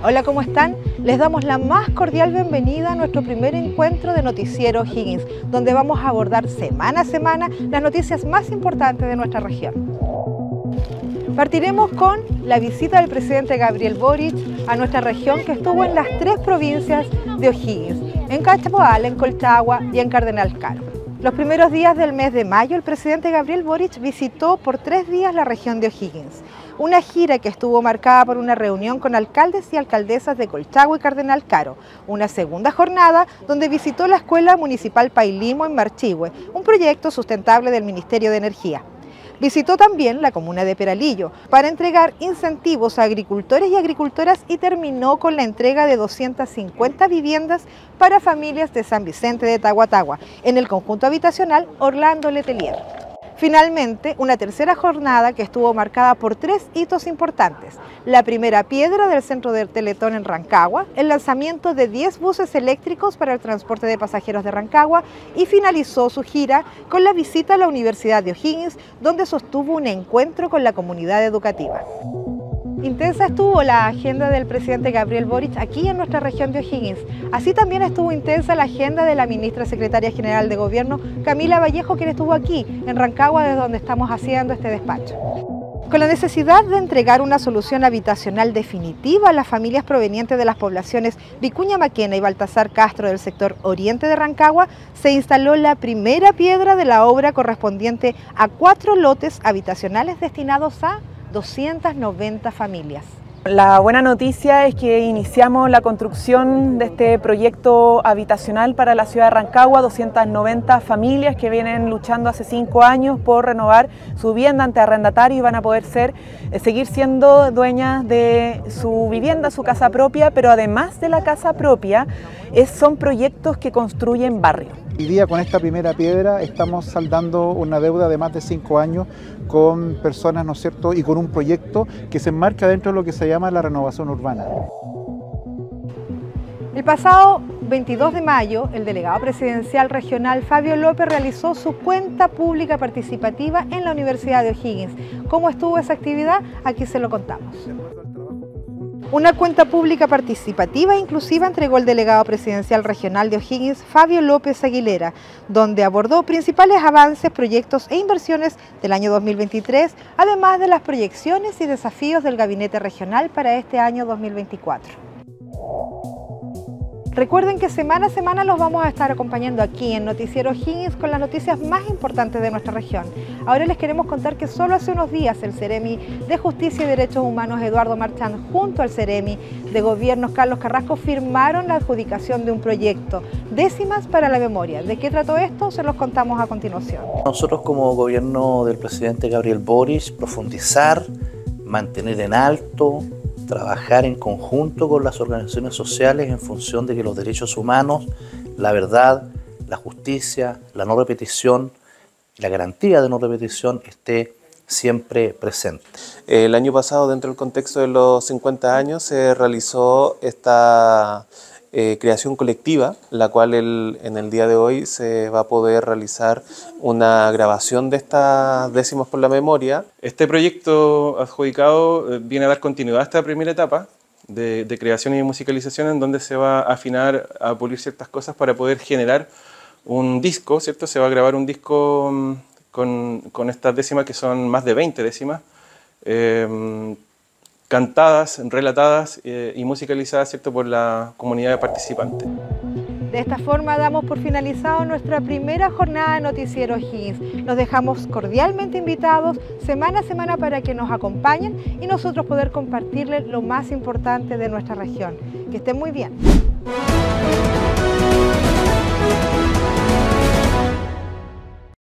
Hola, ¿cómo están? Les damos la más cordial bienvenida a nuestro primer encuentro de Noticiero Higgins, donde vamos a abordar semana a semana las noticias más importantes de nuestra región. Partiremos con la visita del presidente Gabriel Boric a nuestra región que estuvo en las tres provincias de O'Higgins, en Cachapoal, en Colchagua y en Cardenal Caro. Los primeros días del mes de mayo, el presidente Gabriel Boric visitó por tres días la región de O'Higgins. Una gira que estuvo marcada por una reunión con alcaldes y alcaldesas de Colchagua y Cardenal Caro. Una segunda jornada donde visitó la Escuela Municipal Pailimo en Marchihue, un proyecto sustentable del Ministerio de Energía. Visitó también la comuna de Peralillo para entregar incentivos a agricultores y agricultoras y terminó con la entrega de 250 viviendas para familias de San Vicente de Tahuatagua en el conjunto habitacional Orlando Letelier. Finalmente, una tercera jornada que estuvo marcada por tres hitos importantes. La primera piedra del centro del Teletón en Rancagua, el lanzamiento de 10 buses eléctricos para el transporte de pasajeros de Rancagua y finalizó su gira con la visita a la Universidad de O'Higgins, donde sostuvo un encuentro con la comunidad educativa. Intensa estuvo la agenda del presidente Gabriel Boric aquí en nuestra región de O'Higgins. Así también estuvo intensa la agenda de la ministra secretaria general de Gobierno, Camila Vallejo, quien estuvo aquí, en Rancagua, desde donde estamos haciendo este despacho. Con la necesidad de entregar una solución habitacional definitiva a las familias provenientes de las poblaciones Vicuña Maquena y Baltasar Castro del sector oriente de Rancagua, se instaló la primera piedra de la obra correspondiente a cuatro lotes habitacionales destinados a 290 familias. La buena noticia es que iniciamos la construcción de este proyecto habitacional para la ciudad de Rancagua, 290 familias que vienen luchando hace cinco años por renovar su vivienda ante arrendatario y van a poder ser, eh, seguir siendo dueñas de su vivienda, su casa propia, pero además de la casa propia, son proyectos que construyen barrio. Hoy día con esta primera piedra estamos saldando una deuda de más de cinco años con personas, ¿no es cierto?, y con un proyecto que se enmarca dentro de lo que se llama la renovación urbana. El pasado 22 de mayo, el delegado presidencial regional Fabio López realizó su cuenta pública participativa en la Universidad de O'Higgins. ¿Cómo estuvo esa actividad? Aquí se lo contamos. Una cuenta pública participativa e inclusiva entregó el delegado presidencial regional de O'Higgins, Fabio López Aguilera, donde abordó principales avances, proyectos e inversiones del año 2023, además de las proyecciones y desafíos del gabinete regional para este año 2024. Recuerden que semana a semana los vamos a estar acompañando aquí en Noticiero Higgins con las noticias más importantes de nuestra región. Ahora les queremos contar que solo hace unos días el Ceremi de Justicia y Derechos Humanos Eduardo Marchand junto al Ceremi de Gobiernos Carlos Carrasco firmaron la adjudicación de un proyecto, Décimas para la Memoria. ¿De qué trató esto? Se los contamos a continuación. Nosotros como gobierno del presidente Gabriel Boris, profundizar, mantener en alto trabajar en conjunto con las organizaciones sociales en función de que los derechos humanos, la verdad, la justicia, la no repetición, la garantía de no repetición esté siempre presente. El año pasado, dentro del contexto de los 50 años, se realizó esta eh, creación colectiva, la cual en el día de hoy se va a poder realizar una grabación de estas décimas por la memoria. Este proyecto adjudicado eh, viene a dar continuidad a esta primera etapa de, creación y musicalización en donde se va a afinar, a pulir ciertas cosas para poder generar un disco, ¿cierto? Se va a grabar un disco mm, con, con estas décimas que son más de 20 décimas. Eh, cantadas, relatadas eh, y musicalizadas ¿cierto? por la comunidad participante. De esta forma damos por finalizado nuestra primera jornada de Noticiero Higgins. Los dejamos cordialmente invitados semana a semana para que nos acompañen y nosotros poder compartirles lo más importante de nuestra región. Que estén muy bien.